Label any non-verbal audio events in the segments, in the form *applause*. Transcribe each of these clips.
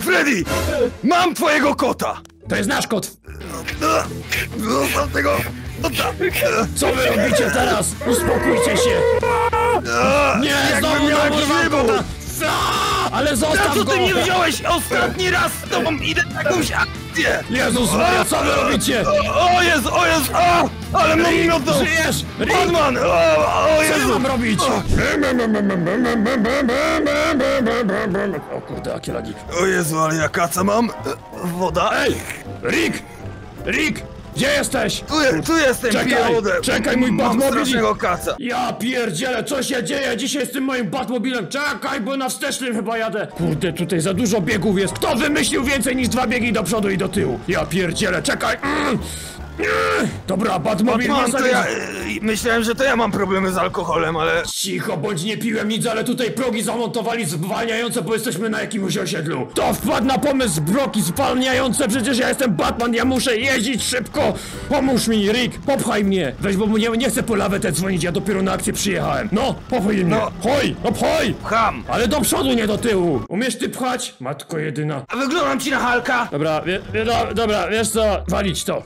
Freddy! Mam twojego kota! To jest nasz kot! Zostaw tego! Co wy robicie teraz? Uspokójcie się! Nie, znowu miał na jakiś mój wybór! kota! Ale zostaw co go! ty nie wziąłeś ostatni raz z tobą? Idę na jakąś akcję! Jezus Maria, co wy robicie? O, o jest, o jest! A! Ale mam miotą! żyjesz? Batman! O, o co ja Jezu! mam robić? O kurde, jakie lagi. O Jezu, ale ja kaca mam? Woda? Ej! Rick! Rick! Gdzie jesteś? Tu, tu jestem, Czekaj, wodę! czekaj, mój Batmobil- kaca! Ja pierdzielę, co się dzieje dzisiaj z tym moim Batmobilem? Czekaj, bo na wstecznym chyba jadę. Kurde, tutaj za dużo biegów jest. Kto wymyślił więcej niż dwa biegi do przodu i do tyłu? Ja pierdzielę, czekaj. Mm. Dobra, Batman, nie to ja... y, Myślałem, że to ja mam problemy z alkoholem, ale... Cicho, bądź nie piłem nic, ale tutaj progi zamontowali zwalniające, bo jesteśmy na jakimś osiedlu. To wpadł na pomysł progi zwalniające, przecież ja jestem Batman, ja muszę jeździć szybko. Pomóż mi, Rick, popchaj mnie. Weź, bo nie, nie chcę po lawetę dzwonić, ja dopiero na akcję przyjechałem. No, popchaj mnie. No. Hoj, no pchaj. Ham! Ale do przodu, nie do tyłu. Umiesz ty pchać? Matko jedyna. A wyglądam ci na Halka? Dobra, wie, wie, do, dobra, wiesz co? Walić to.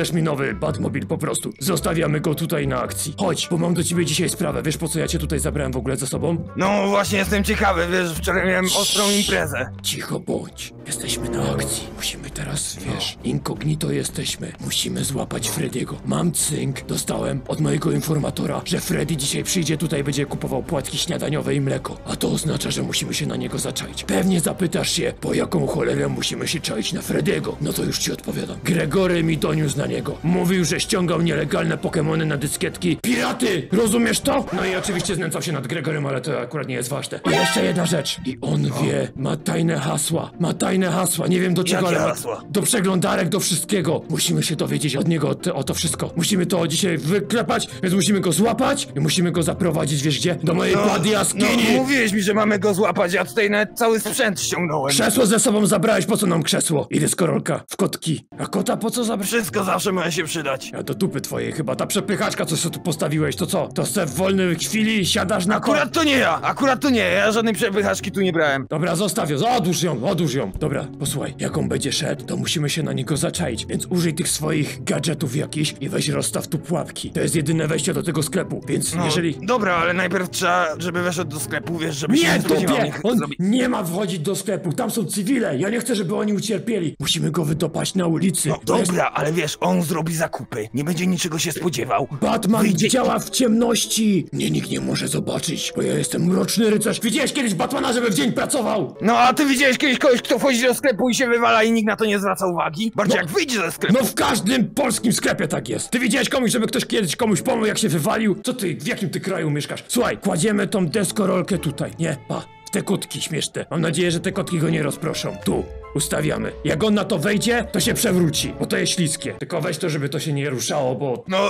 Zbudujesz mi nowy Batmobil po prostu. Zostawiamy go tutaj na akcji. Chodź, bo mam do ciebie dzisiaj sprawę. Wiesz po co ja cię tutaj zabrałem w ogóle ze sobą? No właśnie jestem ciekawy, wiesz, wczoraj miałem ostrą imprezę. Cicho bądź. Jesteśmy na akcji. Musimy teraz, wiesz, incognito jesteśmy. Musimy złapać Frediego. Mam cynk. Dostałem od mojego informatora, że Freddy dzisiaj przyjdzie tutaj, będzie kupował płatki śniadaniowe i mleko. A to oznacza, że musimy się na niego zaczaić. Pewnie zapytasz się, po jaką cholerę musimy się czaić na Frediego. No to już ci odpowiadam. Gregory mi doniósł na niego. Mówił, że ściągał nielegalne Pokemony na dyskietki. Piraty! Rozumiesz to? No i oczywiście znęcał się nad Gregorem, ale to akurat nie jest ważne. I jeszcze jedna rzecz. I on wie, ma tajne hasła. Ma tajne hasła. Nie wiem do czego, Jakie ale ma- hasła? do przeglądarek, do wszystkiego. Musimy się dowiedzieć od niego o, te, o to wszystko. Musimy to dzisiaj wyklepać, więc musimy go złapać i musimy go zaprowadzić, wiesz gdzie? Do mojej no, jaskini! mówiłeś mi, że mamy go złapać, ja tutaj nawet cały sprzęt ściągnąłem. Krzesło ze sobą zabrałeś, po co nam krzesło? Idę z korolka w kotki. A kota po co zabrać? Wszystko zawsze może się przydać. Ja do dupy twojej chyba, ta przepychaczka, co sobie tu postawiłeś, to co? To se w wolnej chwili siadasz na ko... Akurat to nie ja, akurat to nie, ja żadnej przepychaczki tu nie brałem. Dobra, zostaw ją, odłóż ją, odłóż ją. Dobra, posłuchaj, jak on będzie szedł, to musimy się na niego zaczaić, więc użyj tych swoich gadżetów jakichś i weź rozstaw tu pułapki. To jest jedyne wejście do tego sklepu, więc No, jeżeli... Dobra, ale najpierw trzeba, żeby weszedł do sklepu, wiesz, żeby się Nie, nie spodziewał niech On zrobi. nie ma wchodzić do sklepu, tam są cywile, ja nie chcę, żeby oni ucierpieli. Musimy go wydopaść na ulicy. No dobra, ale wiesz, on zrobi zakupy, nie będzie niczego się spodziewał. Batman Wyjdzie- działa w ciemności! Mnie nikt nie może zobaczyć, bo ja jestem mroczny rycerz. Widziałeś kiedyś Batmana, żeby w dzień pracował? No a ty widziałeś kiedyś kogoś, kto wchodzi do sklepu i się wywala i nikt na to nie zwraca uwagi? Bardziej No. jak wyjdzie ze sklepu. No w każdym polskim sklepie tak jest. Ty widziałeś komuś, żeby ktoś kiedyś komuś pomógł, jak się wywalił? Co ty, w jakim ty kraju mieszkasz? Słuchaj, kładziemy tą deskorolkę tutaj, nie? Pa, w te kotki śmieszne. Mam nadzieję, że te kotki go nie rozproszą. Tu. Ustawiamy. Jak on na to wejdzie, to się przewróci, bo to jest śliskie. Tylko weź to, żeby to się nie ruszało, bo... No,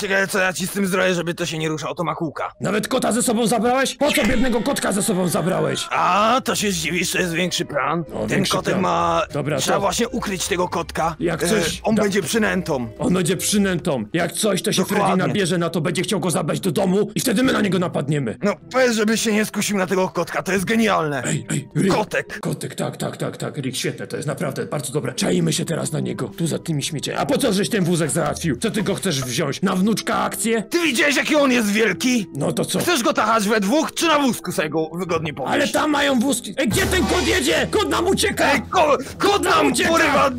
ciekawe co ja ci z tym zrobię, żeby to się nie ruszało, to ma kółka. Nawet kota ze sobą zabrałeś? Po co biednego kotka ze sobą zabrałeś? A, to się zdziwisz, to jest większy plan. No, Ten większy kotek plan. ma... Dobra, Trzeba to- właśnie ukryć tego kotka. Jak E, coś- on da- będzie przynętą. On będzie przynętą. Jak coś, to się Dokładnie. Freddy nabierze na to, będzie chciał go zabrać do domu i wtedy my na niego napadniemy. No, powiedz, żeby się nie skusił na tego kotka, to jest genialne. Ej, ej, Rick. Kotek. Kotek, tak, tak, tak, tak, Rick, świetne, to jest naprawdę bardzo dobre. Czajmy się teraz na niego, tu za tymi śmieciami. A po co żeś ten wózek załatwił? Co ty go chcesz wziąć? Na wnuczka akcję? Ty widziałeś, jaki on jest wielki? No to co? Chcesz go tachać we dwóch, czy na wózku sobie go wygodnie powieść? Ale tam mają wózki. Ej, gdzie ten kot jedzie? Kot nam ucieka! Ej, ko kot nam ucieka! porywa!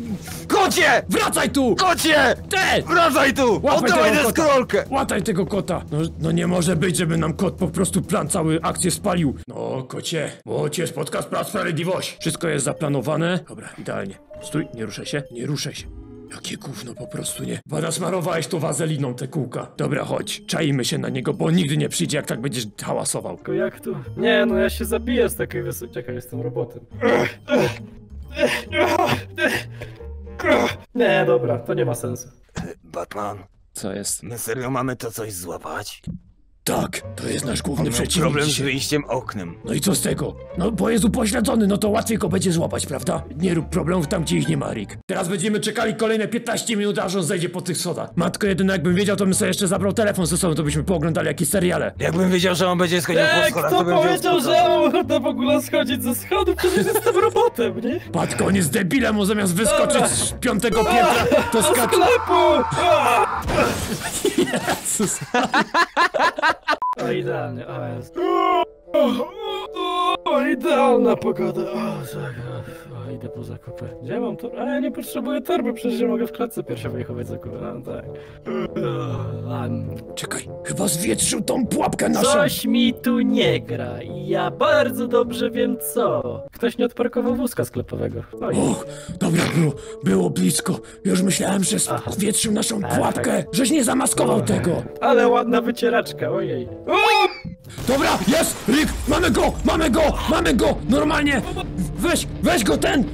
Kocie! Wracaj tu! Kocie! Te! Wracaj tu! Oddawaj tego deskorolkę! Łataj tego kota! No, no nie może być, żeby nam kot po prostu plan cały akcję spalił. No, kocie, bo cię spotka sprawiedliwość. Wszystko jest zaplanowane. Dobra, idealnie. Stój, nie ruszaj się, nie ruszaj się. Jakie gówno po prostu, nie? Bo nasmarowałeś to wazeliną te kółka. Dobra, chodź, czajmy się na niego, bo nigdy nie przyjdzie, jak tak będziesz hałasował. Tylko jak tu? Nie, no ja się zabiję z takiej wysokiej... Czekaj, jestem robotem. Nie, dobra, to nie ma sensu. Batman, Co jest? my serio mamy to coś złapać? Tak, to jest nasz główny przeciwnik problem z dzisiaj. wyjściem oknem. No i co z tego? No bo jest upośledzony, no to łatwiej go będzie złapać, prawda? Nie rób problemów tam, gdzie ich nie ma, Rick. Teraz będziemy czekali kolejne 15 minut, aż on zejdzie po tych schodach. Matko, jedyne jakbym wiedział, to bym sobie jeszcze zabrał telefon ze sobą, to byśmy pooglądali jakieś seriale. Jakbym wiedział, że on będzie schodził po schodach, kto to bym wziął powiedział, że ja mam ochotę w ogóle schodzić ze schodów? Przecież jestem robotem, nie? Matko, on jest debilem, on zamiast wyskoczyć z piątego piętra, to Do skacze... sklepu! A! Jezus. O, idealnie, o jest. O, idealna pogoda. O, tak, o, idę po zakupy. Gdzie mam to? Ale ja nie potrzebuję torby, przecież ja mogę w klatce piersiowej chować zakupy. No tak. Um, Czekaj, chyba zwietrzył tą pułapkę naszą. Coś mi tu nie gra i ja bardzo dobrze wiem co. Ktoś nie odparkował wózka sklepowego. Oj. Och, dobra, było, było blisko. Już myślałem, że Aha. zwietrzył naszą Tak, pułapkę, żeś nie zamaskował tego. Ale ładna wycieraczka, ojej. O! Dobra, jest! Rick! Mamy go! Mamy go! Mamy go! Normalnie! Weź, weź go ten! Y,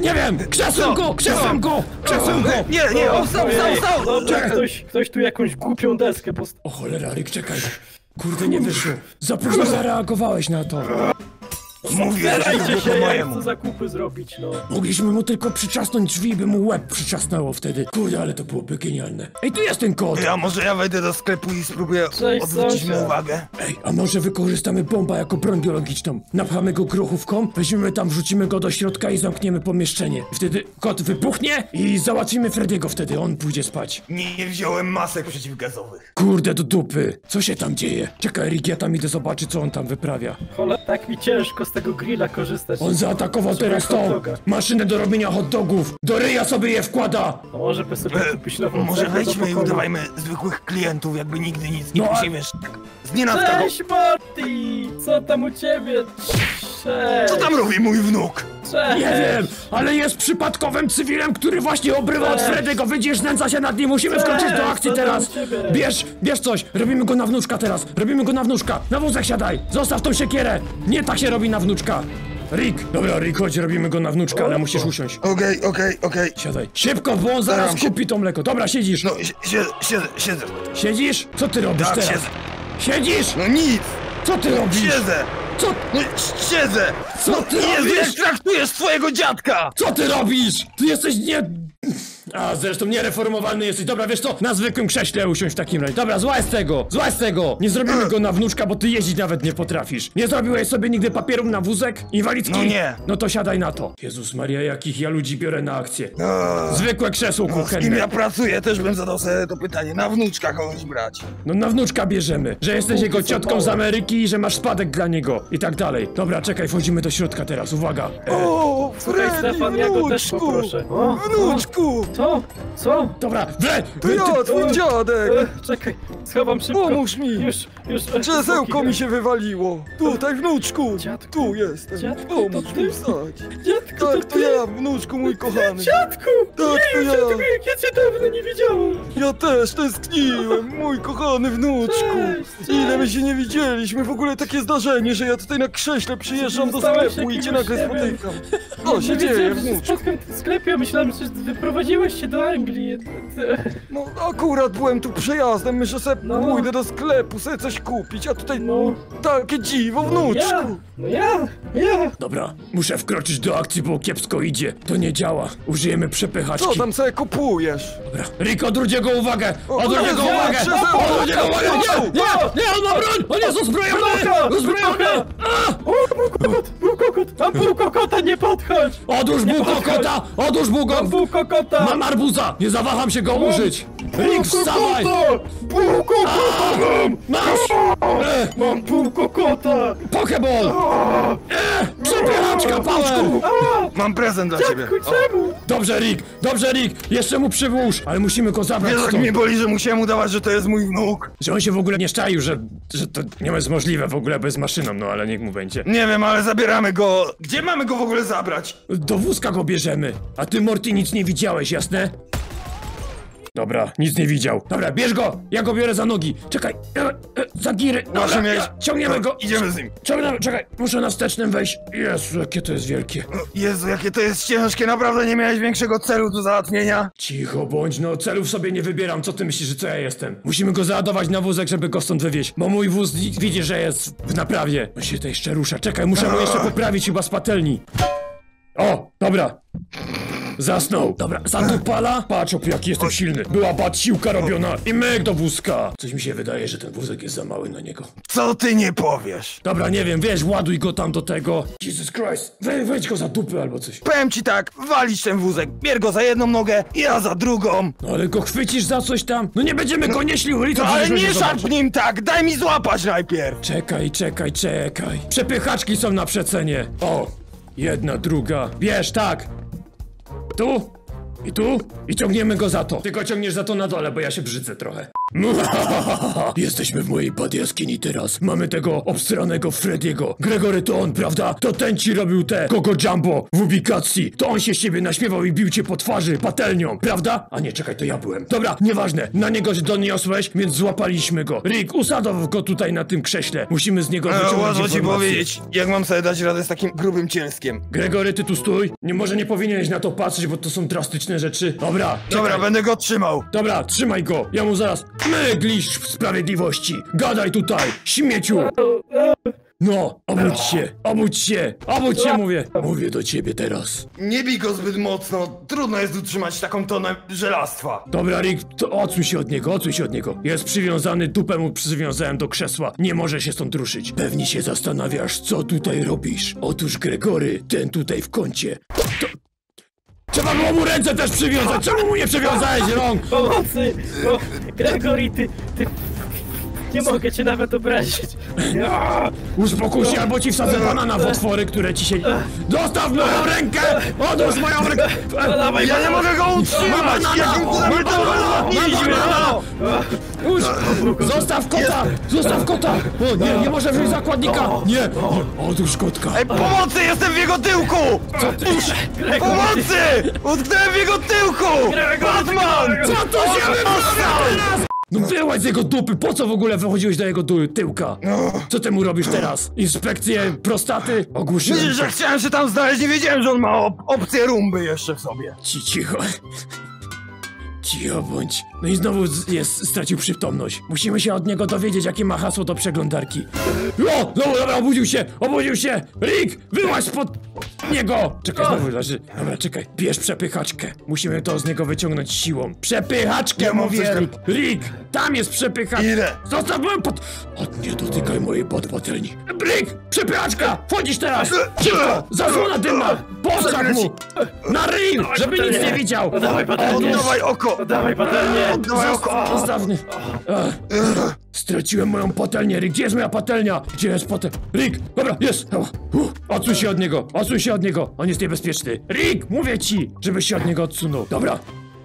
nie wiem! Krzesłem go! Krzesłem go! Krzesłem go! Nie, nie, on wstał! Dobrze, Czekaj. ktoś, ktoś tu jakąś głupią deskę post... O cholera, Rick, czekaj. Kurde, nie wyszło. Za późno zareagowałeś na to. Mówię, że to Dajcie się, po ja mojemu. chcę zakupy zrobić, no. Mogliśmy mu tylko przyczasnąć drzwi, by mu łeb przyczasnęło wtedy. Kurde, ale to byłoby genialne. Ej, tu jest ten kot! Ja może ja wejdę do sklepu i spróbuję Cześć, odwrócić mu uwagę. Ej, a może wykorzystamy bomba jako broń biologiczną? Napchamy go grochówką, weźmiemy tam, wrzucimy go do środka i zamkniemy pomieszczenie. Wtedy kot wybuchnie i załatwimy Frediego wtedy, on pójdzie spać. Nie, nie wziąłem masek przeciwgazowych. Kurde do dupy, co się tam dzieje? Czekaj, Rick, ja tam idę zobaczyć, co on tam wyprawia. Cholera, tak mi ciężko z tego grilla korzystać. On zaatakował Słuchaj, teraz doga. maszynę do robienia hot dogów. Do ryja sobie je wkłada. A może by sobie E, kupić nową Może do wejdźmy i pokoju? udawajmy zwykłych klientów, jakby nigdy nic. Nie No, a- no, wiesz, tak znienacka go. Cześć Marty! Co tam u ciebie? Cześć! Co tam robi mój wnuk? Cześć! Nie wiem, ale jest przypadkowym cywilem, który właśnie obrywa od Cześć. Fredego. Widzisz, znęca się nad nim, musimy wkroczyć do Cześć, akcji teraz. Bierz, bierz coś, robimy go na wnuczka teraz. Robimy go na wnuczka. Na wózek siadaj, zostaw tą siekierę. Nie tak się robi na wnuczka. Rick, dobra, Rick, chodź, robimy go na wnuczka, ale musisz usiąść. Okej, okej, okej. Siadaj. Szybko, bo on zaraz Staram się. kupi to mleko. Dobra, siedzisz. No, si- siedzę, siedzę, siedzę. Siedzisz? Co ty robisz Tak, teraz? siedzę. Siedzisz? No nic, Co ty robisz? siedzę. Co, siedzę. co ty jak robisz? traktujesz swojego dziadka? Co ty robisz? Ty jesteś nie... A, zresztą niereformowalny jesteś. Dobra, wiesz co? Na zwykłym krześle usiądź w takim razie. Dobra, zła z tego! Zła z tego! Nie zrobimy go na wnuczka, bo ty jeździć nawet nie potrafisz. Nie zrobiłeś sobie nigdy papierów na wózek? Inwalidzki? No nie. No to siadaj na to. Jezus Maria, jakich ja ludzi biorę na akcję. No, Zwykłe krzesło z kim kuchenne. ja pracuję, też bym zadał sobie to pytanie. Na wnuczka kogoś brać. No na wnuczka bierzemy. Że jesteś jego ciotką z Ameryki i że masz spadek dla niego. I tak dalej. Dobra, czekaj, wchodzimy do środka teraz. Uwaga. E, O, Słuchaj Stefan, ja go też poproszę. O, Wnuczku! Co? Co? dobra, wre! To ja, twój dziadek! E, czekaj, schowam szybko. Pomóż mi! Już, już. e, Krzesełko mi się wywaliło! Tutaj, wnuczku! Dziadku. Tu jestem! Dziadku, Pomóż ty? mi wstać! Dziadku, Tak, to to ty? ja, wnuczku mój kochany! Dziadku! Tak, to Jeju, ja. dziadku, jak ja cię dawno nie widziałem! Ja też tęskniłem, mój kochany wnuczku! Cześć, Ile my cześć. się nie widzieliśmy, w ogóle takie zdarzenie, że ja tutaj na krześle przyjeżdżam do sklepu i cię jakiegoś, nagle nie wiem. spotykam. Co się Nie dzieje, wiedziałem, że się wnuczku? spotkam w sklepie, a myślałem, że wyprowadziłeś się do Anglii. No akurat byłem tu przejazdem, myślę sobie No. pójdę do sklepu, sobie coś kupić, a tutaj No. takie dziwo, Ja, wnuczku! no ja, ja. Dobra, muszę wkroczyć do akcji, bo kiepsko idzie. To nie działa. Użyjemy przepychaczki. Co tam sobie kupujesz? Dobra, Rick, odwróć jego uwagę! O, Odwróć jego uwagę! Odwróć jego uwagę! Nie, nie, nie, on ma broń! On jest uzbrojony! Uzbrojony! Pół kokot, pół mam pół kokota, nie podchodź! Odłóż mu podchodź! kokota! Odłóż mu go! Mam pół kokota! Mam arbuza! Nie zawaham się go użyć! Rick, wstawaj! Pół kokota mam! Masz! Mam pół kokota! Pokeball! Przepychaczka, pałeczku! Mam prezent dla ciebie. Czemu? Dobrze, Rick! Dobrze, Rick! Jeszcze mu przyłóż! Ale musimy go zabrać Wiesz, jak stąd. mnie boli, że musiałem udawać, że to jest mój wnuk. Że on się w ogóle nie szczaił, że, że to nie jest możliwe w ogóle bez maszyną, no ale niech mu będzie. Nie wiem, ale zabieramy go. Gdzie mamy go w ogóle zabrać? Do wózka go bierzemy. A ty, Morty, nic nie widziałeś, jasne? Dobra, nic nie widział. Dobra, bierz go! Ja go biorę za nogi. Czekaj, e, e, za giry. Dobra, ja, ciągniemy go. Idziemy z nim. Ciągniemy, czekaj, muszę na wstecznym wejść. Jezu, jakie to jest wielkie. Jezu, jakie to jest ciężkie, naprawdę nie miałeś większego celu do załatwienia. Cicho bądź, no celów sobie nie wybieram. Co ty myślisz, że co ja jestem? Musimy go załadować na wózek, żeby go stąd wywieźć. Bo mój wóz wi- widzi, że jest w naprawie. On się tutaj jeszcze rusza. Czekaj, muszę mu jeszcze poprawić chyba z patelni. O, dobra. Zasnął. Dobra, zadupala. Patrz, op, jaki jestem silny. Była bad siłka robiona i myk do wózka. Coś mi się wydaje, że ten wózek jest za mały na niego. Co ty nie powiesz? Dobra, nie wiem, wiesz, ładuj go tam do tego. Jesus Christ, we, wejdź go za dupy albo coś. Powiem ci tak, walisz ten wózek, bier go za jedną nogę, ja za drugą. No ale go chwycisz za coś tam? No nie będziemy go nieśli ulicą, No ale nie szarp nim tak, daj mi złapać najpierw. Czekaj, czekaj, czekaj. Przepychaczki są na przecenie. O, jedna, druga. Bierz, tak. Tu i tu i ciągniemy go za to. Tylko ciągniesz za to na dole, bo ja się brzydzę trochę. *laughs* Jesteśmy w mojej bad jaskini teraz. Mamy tego obstranego Frediego. Gregory to on, prawda? To ten ci robił te Gogo Jumbo w ubikacji. To on się z ciebie naśmiewał i bił cię po twarzy patelnią, prawda? A nie, czekaj, to ja byłem. Dobra, nieważne. Na niego się doniosłeś, więc złapaliśmy go. Rick, usadow go tutaj na tym krześle. Musimy z niego wyciągnąć łatwo ci informacje. powiedzieć, jak mam sobie dać radę z takim grubym cielskiem. Gregory, ty tu stój. Nie, może nie powinieneś na to patrzeć, bo to są drastyczne rzeczy. Dobra, Dobra, czekaj. będę go trzymał. Dobra, trzymaj go. Ja mu zaraz myglisz w sprawiedliwości. Gadaj tutaj, śmieciu. No, obudź się, obudź się, obudź się, mówię. Mówię do ciebie teraz. Nie bij go zbyt mocno, trudno jest utrzymać taką tonę żelastwa. Dobra, Rick, to odsuń się od niego, odsuń się od niego. Jest przywiązany, dupę mu przywiązałem do krzesła. Nie może się stąd ruszyć. Pewnie się zastanawiasz, co tutaj robisz. Otóż Gregory, ten tutaj w kącie. To... Trzeba było mu ręce też przywiązać! Czemu mu nie przywiązałeś rąk? Pomocy! O, Gregory, ty, ty... Nie mogę cię nawet obrazić. *laughs* Uspokój się, albo ci wsadzę banana w otwory, które ci się... Dostaw moją rękę! Odłóż moją rękę! Ja nie mogę go utrzymać! banana! To załatwiliśmy, no! Zostaw kota! Zostaw kota! O nie, nie może wziąć zakładnika! Nie! Odłóż kotka! Ej, pomocy, jestem w jego tyłku! Co ty? Pomocy! Utknąłem w jego tyłku! Batman! Co tu się teraz? No wyłaź z jego dupy, po co w ogóle wychodziłeś do jego du- tyłka? Co ty mu robisz teraz? Inspekcję prostaty? Ogłuszyłem Myślisz, że chciałem się tam znaleźć? Nie wiedziałem, że on ma op opcję rumby jeszcze w sobie. Ci cicho. Cicho bądź. No i znowu jest, stracił przytomność. Musimy się od niego dowiedzieć, jakie ma hasło do przeglądarki. O! No dobra, obudził się! Obudził się! Rick! Wyłaź spod niego! Czekaj, znowu leży. Dobra, czekaj. Bierz przepychaczkę. Musimy to z niego wyciągnąć siłą. Przepychaczkę, mówię, Rick! Rick! Tam jest przepychaczka! Ile? Zostaw moją pod... O, nie dotykaj mojej podpatelni. Rick! Przepychaczka! Wchodzisz teraz! Szybko! Zasłona dymna! Postak mu! Na ryj! Żeby nic nie widział! Oddawaj oko! Dawaj, patelnię! Zostawny. Ech. Straciłem moją patelnię, Rick. Gdzie jest moja patelnia? Gdzie jest patel... Rick! Dobra, jest! Uh, Odsuń się od niego! Odsuń się od niego! On jest niebezpieczny. Rick! Mówię ci, żebyś się od niego odsunął. Dobra.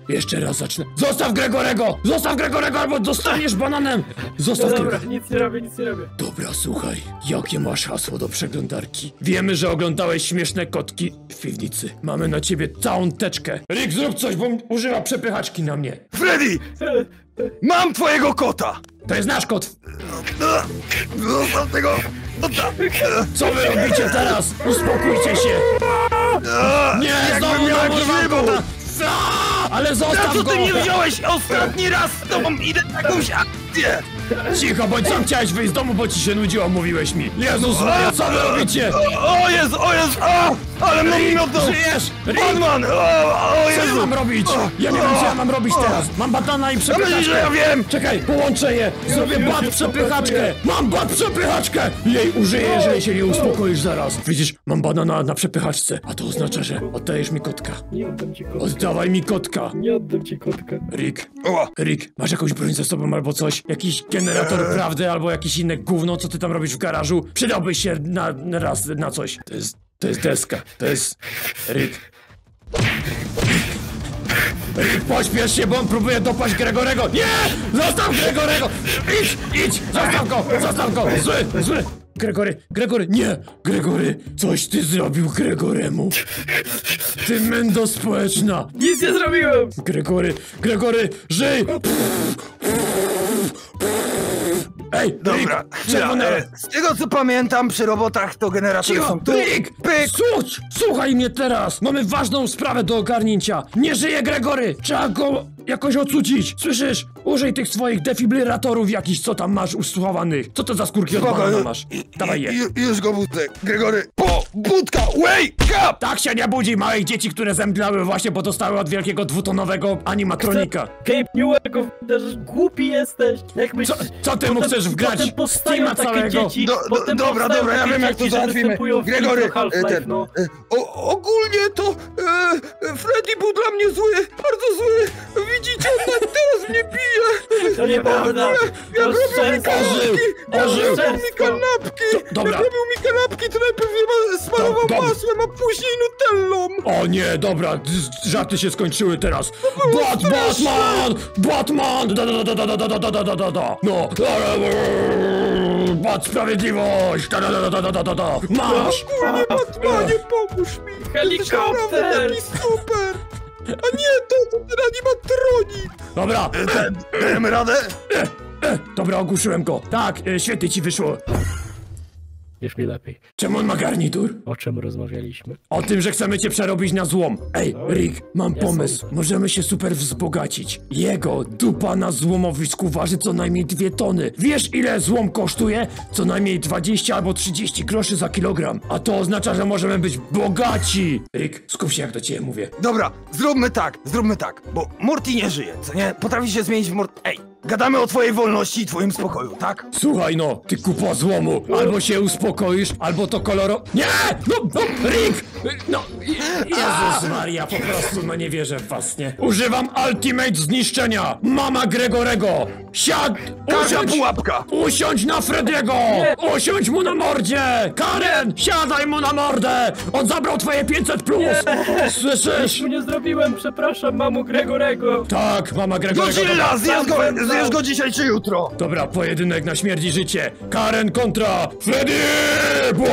Jeszcze raz zacznę. Zostaw Gregorego! Zostaw Gregorego, albo dostaniesz bananem! Zostaw No dobra, Gregorego. nic nie robię, nic nie robię. Dobra, słuchaj. Jakie masz hasło do przeglądarki? Wiemy, że oglądałeś śmieszne kotki w piwnicy. Mamy na ciebie całą teczkę. Rick, zrób coś, bo używa przepychaczki na mnie. Freddy! Mam twojego kota! To jest nasz kot. Zostaw tego kota! Co wy robicie teraz? Uspokójcie się! Nie, znowu miał na kota! Ale Na zostaw co go! ty mnie wziąłeś? Ostatni raz z tobą idę na jakąś akcję! Cicho, bądź sam chciałeś wyjść z domu, bo ci się nudziło, mówiłeś mi. Jezus Maria, co wy robicie? O jest, o jest, o! Ale mam miotą! Żyjesz! Rick, Batman! O, o co ja Jezu! mam robić? Ja nie wiem, co ja mam robić teraz. Mam batana i Ja myślę, że ja przepychaczkę. wiem! Czekaj, połączę je! Zrobię bat przepychaczkę! Mam bat przepychaczkę! Jej użyję, jeżeli się nie uspokoisz zaraz. Widzisz, mam banana na przepychaczce, a to oznacza, że oddajesz mi kotka. Nie oddam ci kotka. Oddawaj mi kotka. Nie oddam ci kotka. Rick, O, Rick, masz jakąś broń ze sobą albo coś? Jakiś generator prawdy albo jakieś inne gówno, co ty tam robisz w garażu? Przydałbyś się na, na raz na coś. To jest, to jest deska, to jest... Rick, pośpiesz się, bo on próbuje dopaść Gregorego. Nie! Zostaw Gregorego! Idź, idź! Zostaw go! Zostaw go! Zły, zły! Gregory, Gregory, nie! Gregory, coś ty zrobił Gregoremu. Ty mendo społeczna! Nic nie zrobiłem! Gregory, Gregory, żyj! Ej, Dobra, czerwone... e, z tego co pamiętam, przy robotach to generatory Cicho, są tu. Rick! Pyk! Słuchaj, słuchaj mnie teraz! Mamy ważną sprawę do ogarnięcia! Nie żyje Gregory! Trzeba go jakoś ocucić! Słyszysz? Użyj tych swoich defibrylatorów jakichś, co tam masz usłowanych. Co to za skórki od banana masz? Dawaj je. ju- Już go budzę. Gregory, po, budka, wake up! Tak się nie budzi małych dzieci, które zemdlały właśnie, bo dostały od wielkiego dwutonowego animatronika. Cape Newell'ego też głupi jesteś! Jak myślisz, Co- co ty mu chcesz wgrać? Potem Steama takie całego. dzieci, Do, do, potem dobra, dobra, ja wiem jak to załatwimy. występują w Gregory, e, ten, no. e, o, ogólnie to e, Freddy był dla mnie zły, bardzo zły. Widzicie, on nawet teraz mnie bije. To nieprawda! To robił mi kanapki, Ożył. robił mi kanapki, dobra. jak robił mi kanapki, to najpierw je ma- smarował dob- masłem, a później nutellą. O nie, dobra, żarty się skończyły teraz. Bat, Batman! Batman! Da, da, da, da, da, da, da, da, da, da, da. No. Bat sprawiedliwość! Da, da, da, da, da, da, da, da. Masz! Ogólnie, Batmanie, pomóż mi. Jesteś Helikopter! naprawdę taki super. A nie, to, to ten animatronik. Dobra, Ten, dajemy radę? dobra, ogłuszyłem go. Tak, e, świetnie ci wyszło. Już mi lepiej. Czemu on ma garnitur? O czym rozmawialiśmy? O tym, że chcemy cię przerobić na złom. Ej, Rick, mam Ja pomysł. sądzę. Możemy się super wzbogacić. Jego dupa na złomowisku waży co najmniej dwie tony. Wiesz, ile złom kosztuje? Co najmniej 20 albo 30 groszy za kilogram. A to oznacza, że możemy być bogaci. Rick, skup się jak do ciebie mówię. Dobra, zróbmy tak, zróbmy tak, bo Morty nie żyje, co nie? Potrafi się zmienić w Mort... Ej, gadamy o twojej wolności i twoim spokoju, tak? Słuchaj no, ty kupo złomu. Albo się uspokoisz, albo to koloro... Nie! No, no, Rick! No, Je- Jezus Maria, po prostu no nie wierzę w was, nie? Używam Ultimate Zniszczenia! Mama Gregorego! Siad... Każda Usiądź! pułapka! Usiądź na Frediego! Usiądź mu na mordzie! Karen! Siadaj mu na mordę! On zabrał twoje 500 plus! Słyszysz? Nic mu nie zrobiłem, przepraszam, mamu Gregorego! Tak, mama Gregorego... Godzilla, zjesz go, zjesz go dzisiaj czy jutro? Dobra, pojedynek na śmierć i życie. Karen kontra Freddy! Bo!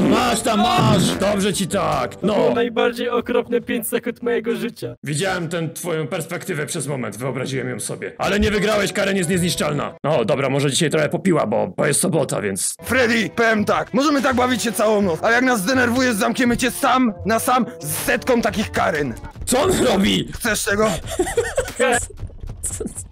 Masz tam, masz! Dobrze ci tak. To No, najbardziej okropne 5 sekund mojego życia. widziałem tę twoją perspektywę przez moment, wyobraziłem ją sobie. Ale nie wygrałeś, Karen jest niezniszczalna. No, dobra, może dzisiaj trochę popiła, bo, bo jest sobota, więc... Freddy, powiem tak, możemy tak bawić się całą noc, ale jak nas zdenerwujesz, zamkniemy cię sam na sam z setką takich Karen. Co on robi? Chcesz tego? *laughs*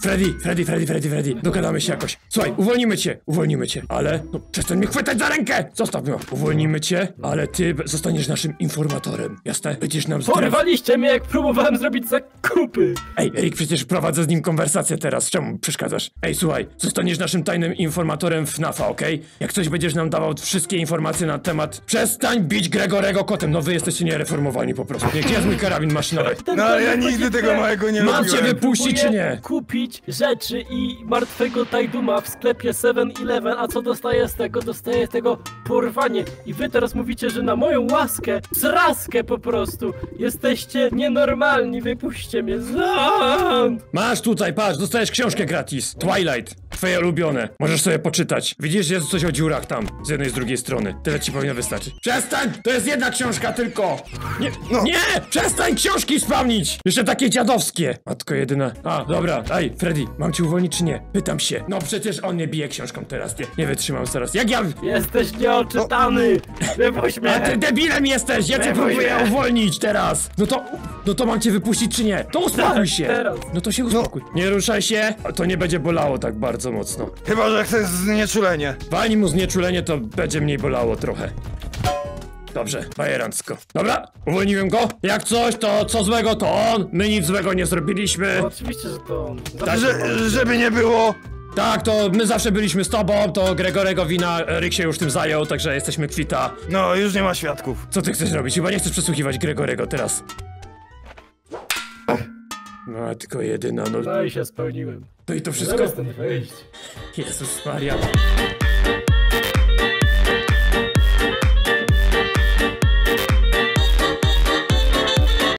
Freddy, Freddy, Freddy, Freddy, Freddy, dogadamy się jakoś. Słuchaj, uwolnimy cię, uwolnimy cię, ale... No, przestań mnie chwytać za rękę! Zostaw mnie. Uwolnimy cię, ale ty zostaniesz naszym informatorem, jasne? Będziesz nam zdrew... Porwaliście mnie, jak próbowałem zrobić zakupy! Ej, Erik, przecież prowadzę z nim konwersację teraz, czemu przeszkadzasz? Ej, słuchaj, zostaniesz naszym tajnym informatorem FNAFa, okej? Jak coś będziesz nam dawał wszystkie informacje na temat... Przestań bić Gregorego kotem, no wy jesteście niereformowani po prostu. Nie, gdzie jest mój karabin maszynowy? No ja nigdy tego małego nie Mam cię wypuścić czy nie? kupić rzeczy i martwego Tajduma w sklepie 7-Eleven, a co dostaję z tego? Dostaję z tego porwanie. I wy teraz mówicie, że na moją łaskę, zraskę po prostu, jesteście nienormalni, wypuśćcie mnie stąd! Masz tutaj, patrz, dostajesz książkę gratis. Twilight, twoje ulubione. Możesz sobie poczytać. Widzisz, jest coś o dziurach tam, z jednej i z drugiej strony. Tyle ci powinno wystarczyć. Przestań! To jest jedna książka tylko! Nie, No. nie! Przestań książki spawnić! Jeszcze takie dziadowskie! Matko jedyna. A, dobra, ej, Freddy, mam cię uwolnić czy nie? Pytam się. No przecież on nie bije książką teraz, nie, nie wytrzymam zaraz. Jak ja... Jesteś nieoczytany! Wypuść A mnie! ty debilem jesteś! Ja cię Wypuść próbuję mnie. uwolnić teraz! No to... No to mam cię wypuścić czy nie? To uspokój się! Teraz. No to się uspokój. Nie ruszaj się, a to nie będzie bolało tak bardzo mocno. Chyba, że chcesz znieczulenie. Walnij mu znieczulenie, to będzie mniej bolało trochę. Dobrze, bajerancko. Dobra, uwolniłem go. Jak coś, to co złego to on. My nic złego nie zrobiliśmy. No, oczywiście, że to on. Tak, Że, żeby nie było... Tak, to my zawsze byliśmy z tobą, to Gregorego wina, Rick się już tym zajął, także jesteśmy kwita. No, już nie ma świadków. Co ty chcesz robić? Chyba nie chcesz przesłuchiwać Gregorego teraz. No, tylko jedyna, no. No i się spełniłem. To i to wszystko? Zamiast ten wyjść. Jezus Maria.